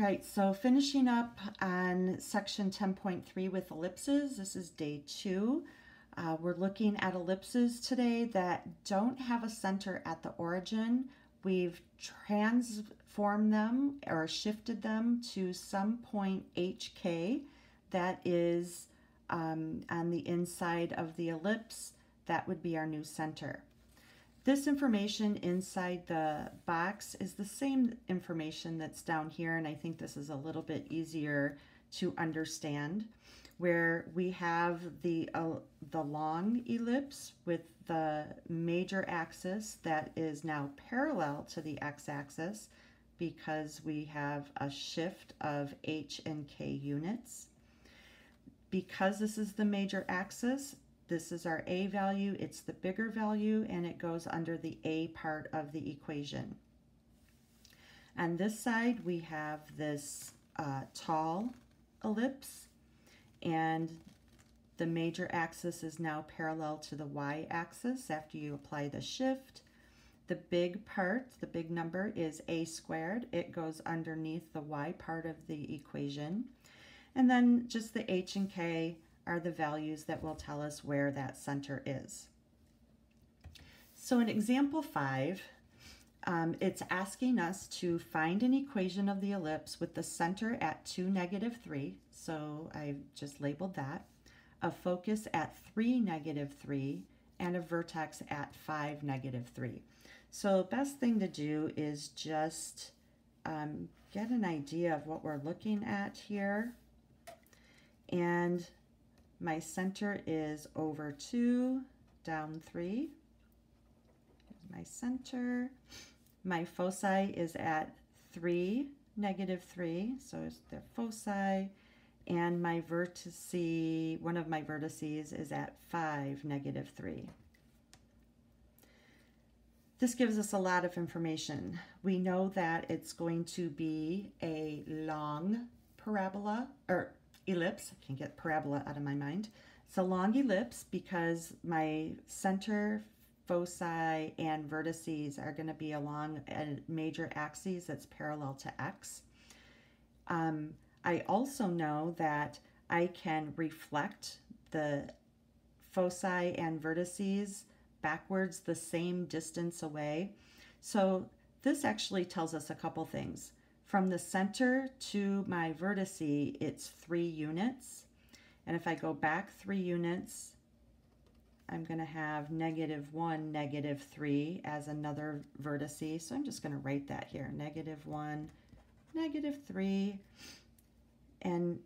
Right, so finishing up on section 10.3 with ellipses. This is day two. Uh, we're looking at ellipses today that don't have a center at the origin. We've transformed them or shifted them to some point HK that is um, on the inside of the ellipse. That would be our new center. This information inside the box is the same information that's down here, and I think this is a little bit easier to understand where we have the, uh, the long ellipse with the major axis that is now parallel to the x-axis because we have a shift of h and k units. Because this is the major axis, this is our a value, it's the bigger value, and it goes under the a part of the equation. On this side, we have this uh, tall ellipse and the major axis is now parallel to the y-axis after you apply the shift. The big part, the big number, is a squared. It goes underneath the y part of the equation. And then just the h and k are the values that will tell us where that center is. So in example 5, um, it's asking us to find an equation of the ellipse with the center at 2, negative 3. So I've just labeled that. A focus at 3, negative 3, and a vertex at 5, negative 3. So best thing to do is just um, get an idea of what we're looking at here. And my center is over 2, down 3. Here's my center. My foci is at 3, negative 3, so it's the foci, and my vertice, one of my vertices is at 5, negative 3. This gives us a lot of information. We know that it's going to be a long parabola, or ellipse, I can't get parabola out of my mind. It's a long ellipse because my center foci and vertices are going to be along a major axis that's parallel to x. Um, I also know that I can reflect the foci and vertices backwards the same distance away. So this actually tells us a couple things. From the center to my vertice, it's three units. And if I go back three units, I'm going to have negative 1, negative 3 as another vertice. So I'm just going to write that here, negative 1, negative 3. And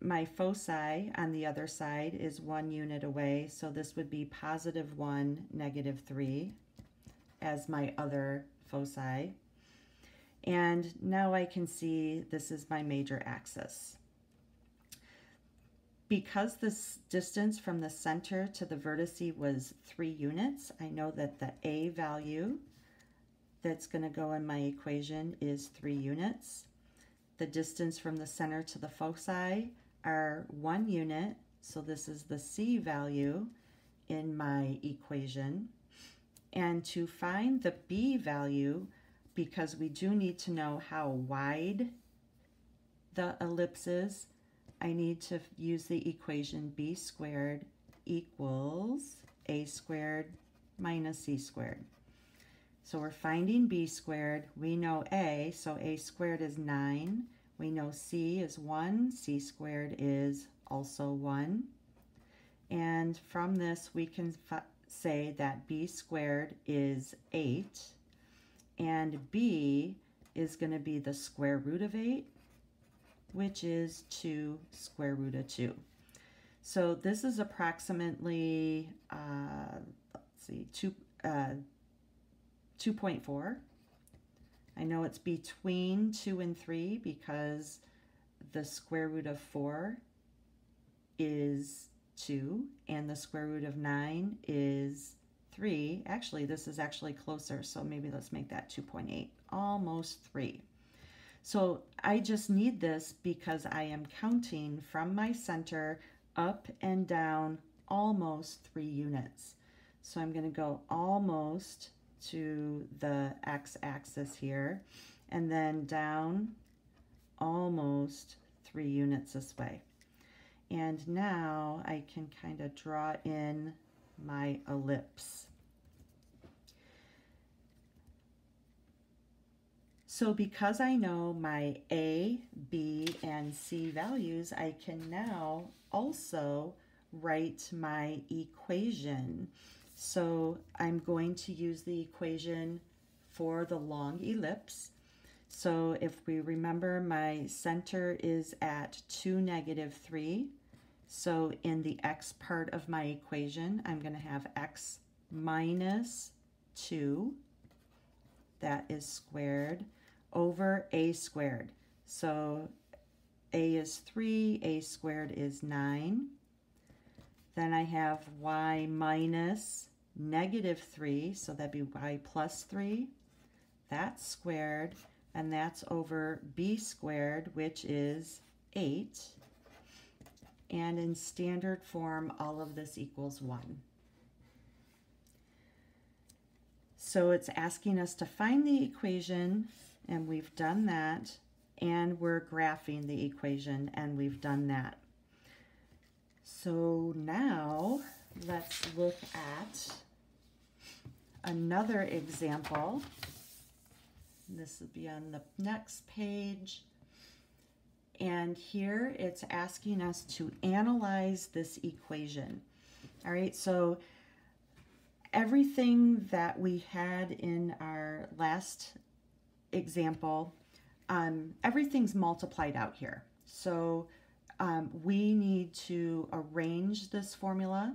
my foci on the other side is one unit away, so this would be positive 1, negative 3 as my other foci. And now I can see this is my major axis. Because this distance from the center to the vertice was three units, I know that the A value that's going to go in my equation is three units. The distance from the center to the foci are one unit, so this is the C value in my equation. And to find the B value, because we do need to know how wide the ellipse is, I need to use the equation b squared equals a squared minus c squared. So we're finding b squared. We know a, so a squared is 9. We know c is 1. c squared is also 1. And from this, we can say that b squared is 8. And b is going to be the square root of 8 which is 2 square root of 2. So this is approximately, uh, let's see, 2, uh, 2.4. I know it's between 2 and 3 because the square root of 4 is 2 and the square root of 9 is 3. Actually, this is actually closer, so maybe let's make that 2.8, almost 3. So I just need this because I am counting from my center up and down almost three units. So I'm going to go almost to the x-axis here and then down almost three units this way. And now I can kind of draw in my ellipse. So because I know my A, B, and C values, I can now also write my equation. So I'm going to use the equation for the long ellipse. So if we remember, my center is at 2, negative 3. So in the x part of my equation, I'm going to have x minus 2, that is squared, over a squared. So a is 3, a squared is 9. Then I have y minus negative 3, so that'd be y plus 3. That's squared, and that's over b squared, which is 8. And in standard form, all of this equals 1. So it's asking us to find the equation and we've done that and we're graphing the equation and we've done that. So now let's look at another example. This will be on the next page. And here it's asking us to analyze this equation. All right, so everything that we had in our last example, um, everything's multiplied out here. So um, we need to arrange this formula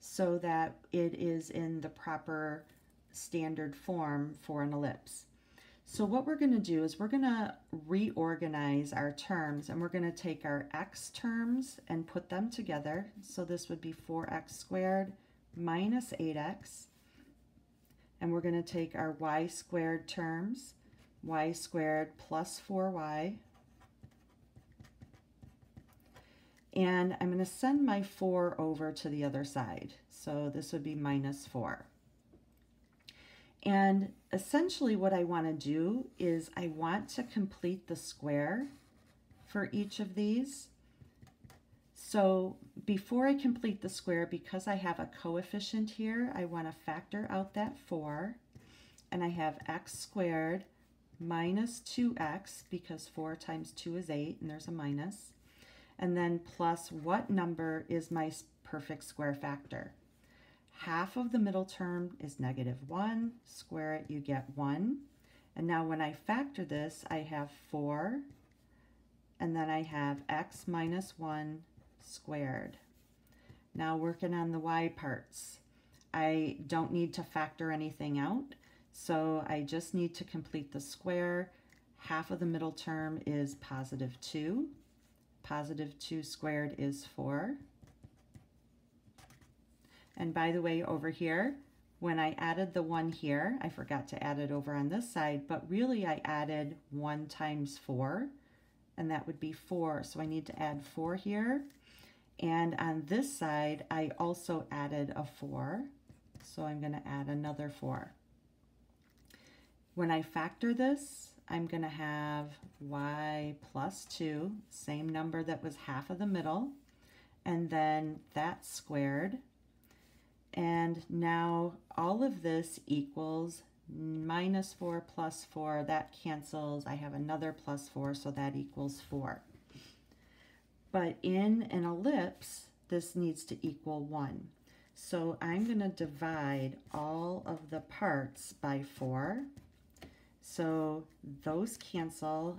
so that it is in the proper standard form for an ellipse. So what we're going to do is we're going to reorganize our terms and we're going to take our x terms and put them together. So this would be 4x squared minus 8x. And we're going to take our y squared terms y squared plus 4y. And I'm going to send my 4 over to the other side. So this would be minus 4. And essentially what I want to do is I want to complete the square for each of these. So before I complete the square, because I have a coefficient here, I want to factor out that 4. And I have x squared minus 2x because 4 times 2 is 8 and there's a minus. And then plus what number is my perfect square factor? Half of the middle term is negative 1. Square it, you get 1. And now when I factor this, I have 4. And then I have x minus 1 squared. Now working on the y parts. I don't need to factor anything out. So I just need to complete the square. Half of the middle term is positive 2. Positive 2 squared is 4. And by the way, over here, when I added the 1 here, I forgot to add it over on this side, but really I added 1 times 4, and that would be 4. So I need to add 4 here. And on this side, I also added a 4. So I'm going to add another 4. When I factor this, I'm going to have y plus 2, same number that was half of the middle, and then that squared. And now all of this equals minus 4 plus 4. That cancels. I have another plus 4, so that equals 4. But in an ellipse, this needs to equal 1. So I'm going to divide all of the parts by 4. So those cancel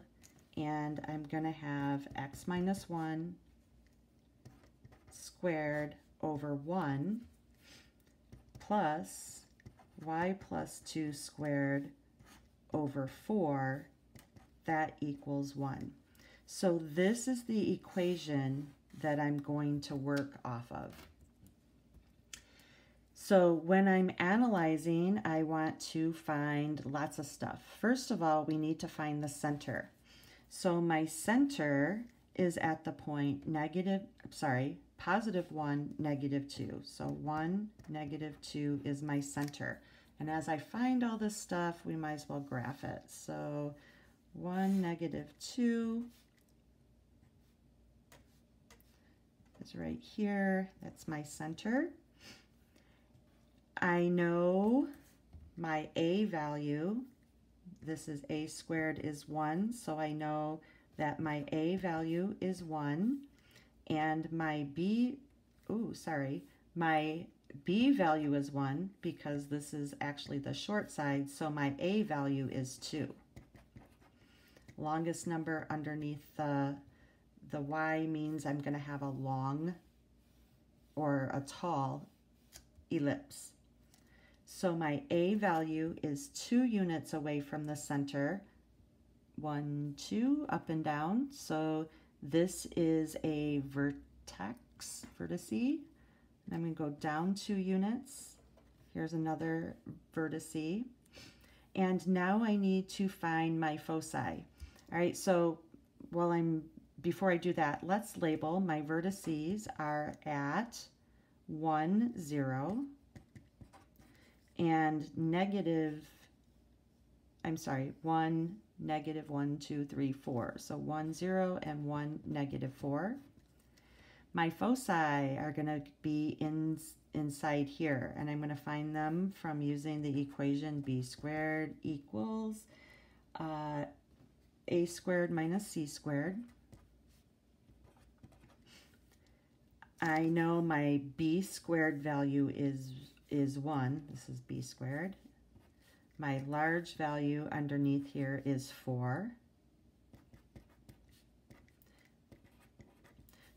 and I'm going to have x minus 1 squared over 1 plus y plus 2 squared over 4, that equals 1. So this is the equation that I'm going to work off of. So when I'm analyzing, I want to find lots of stuff. First of all, we need to find the center. So my center is at the point negative, sorry, positive 1, negative 2. So 1, negative 2 is my center. And as I find all this stuff, we might as well graph it. So 1, negative 2 is right here. That's my center. I know my a value, this is a squared is 1, so I know that my a value is 1, and my b, ooh, sorry, my b value is 1 because this is actually the short side, so my a value is 2. Longest number underneath the, the y means I'm going to have a long or a tall ellipse. So my A value is two units away from the center. One, two, up and down. So this is a vertex, vertice. And I'm going to go down two units. Here's another vertice. And now I need to find my foci. All right, so while I'm, before I do that, let's label my vertices are at 1, 0, and negative, I'm sorry, 1, negative 1, 2, 3, 4. So 1, 0, and 1, negative 4. My foci are going to be in, inside here, and I'm going to find them from using the equation b squared equals uh, a squared minus c squared. I know my b squared value is is 1. This is b squared. My large value underneath here is 4.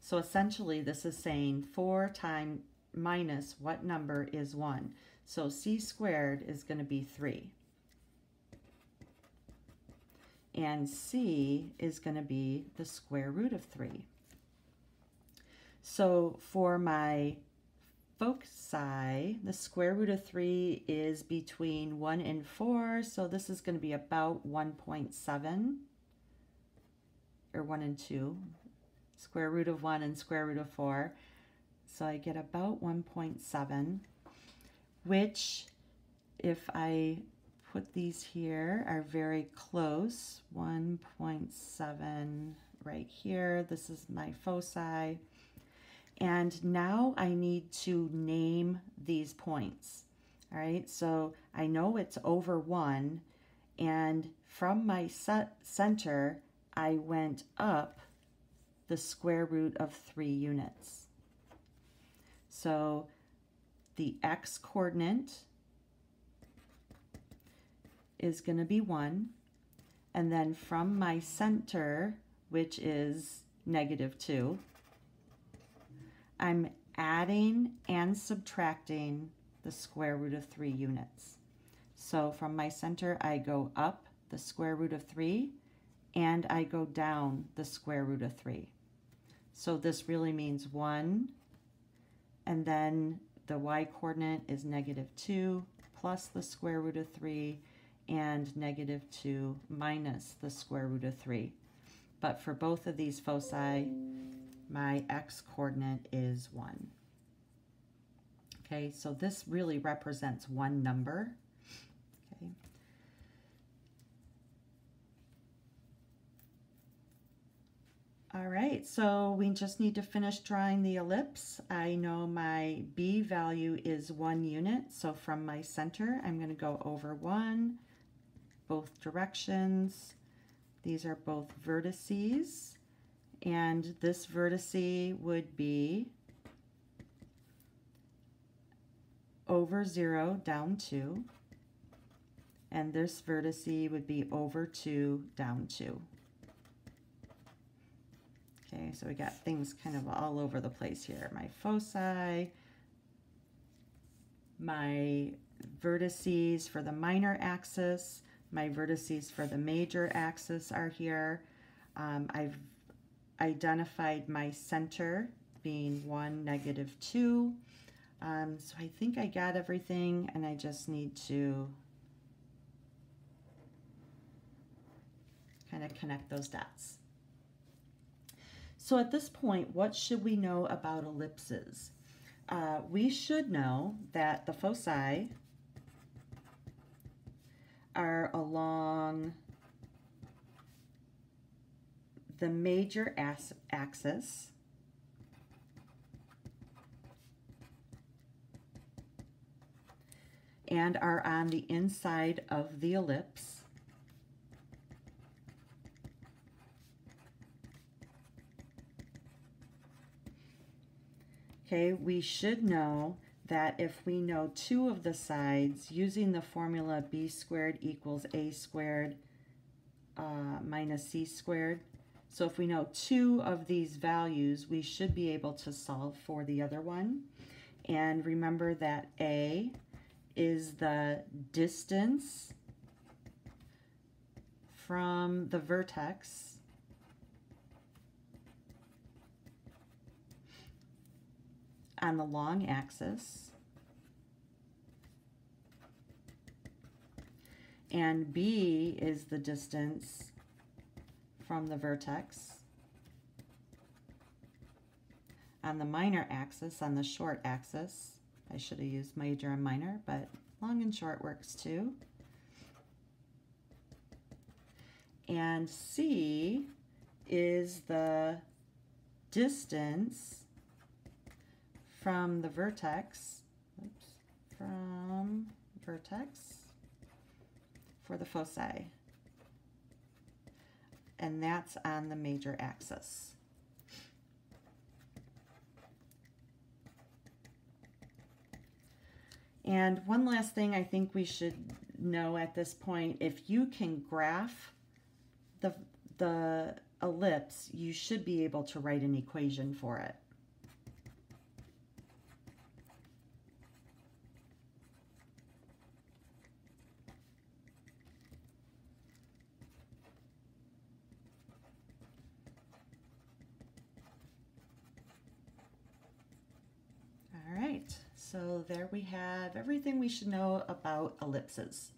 So essentially this is saying 4 times minus what number is 1. So c squared is going to be 3. And c is going to be the square root of 3. So for my foci, the square root of 3 is between 1 and 4, so this is going to be about 1.7, or 1 and 2, square root of 1 and square root of 4. So I get about 1.7, which, if I put these here, are very close. 1.7 right here. This is my foci. And now I need to name these points. All right, so I know it's over one, and from my center, I went up the square root of three units. So the x coordinate is going to be 1. And then from my center, which is negative 2, I'm adding and subtracting the square root of 3 units. So from my center, I go up the square root of 3, and I go down the square root of 3. So this really means 1, and then the y-coordinate is negative 2 plus the square root of 3, and negative 2 minus the square root of 3. But for both of these foci, my x-coordinate is 1. Okay, so this really represents one number. Okay. All right, so we just need to finish drawing the ellipse. I know my b value is one unit, so from my center, I'm going to go over one, both directions. These are both vertices and this vertice would be over 0 down 2 and this vertice would be over 2 down 2. Okay, so we got things kind of all over the place here. My foci, my vertices for the minor axis, my vertices for the major axis are here. Um, I've identified my center being 1, negative 2. Um, so I think I got everything and I just need to kind of connect those dots. So at this point, what should we know about ellipses? Uh, we should know that the foci are along the major axis and are on the inside of the ellipse. Okay, we should know that if we know two of the sides using the formula b squared equals a squared uh, minus c squared, so if we know two of these values, we should be able to solve for the other one. And remember that a is the distance from the vertex on the long axis and B is the distance from the vertex on the minor axis, on the short axis. I should have used major and minor, but long and short works too. And C is the distance from the vertex, oops, from vertex for the foci. And that's on the major axis. And one last thing I think we should know at this point, if you can graph the, the ellipse, you should be able to write an equation for it. So there we have everything we should know about ellipses.